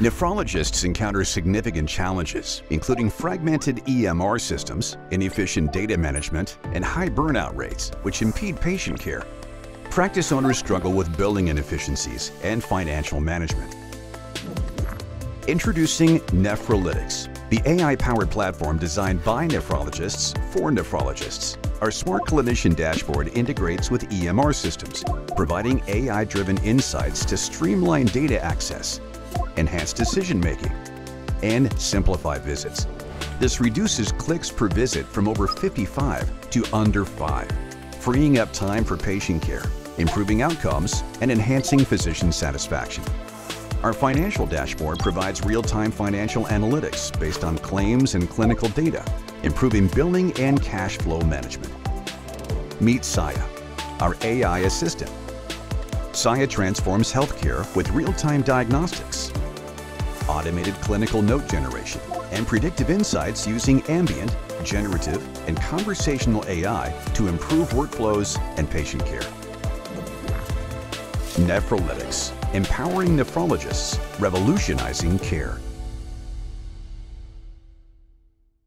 Nephrologists encounter significant challenges, including fragmented EMR systems, inefficient data management, and high burnout rates, which impede patient care. Practice owners struggle with billing inefficiencies and financial management. Introducing Nephrolytics, the AI-powered platform designed by nephrologists for nephrologists. Our smart clinician dashboard integrates with EMR systems, providing AI-driven insights to streamline data access, enhance decision-making, and simplify visits. This reduces clicks per visit from over 55 to under 5, freeing up time for patient care, improving outcomes, and enhancing physician satisfaction. Our financial dashboard provides real-time financial analytics based on claims and clinical data, improving billing and cash flow management. Meet Saya, our AI assistant. Saya transforms healthcare with real-time diagnostics, automated clinical note generation, and predictive insights using ambient, generative, and conversational AI to improve workflows and patient care. Nephrolytics, empowering nephrologists, revolutionizing care.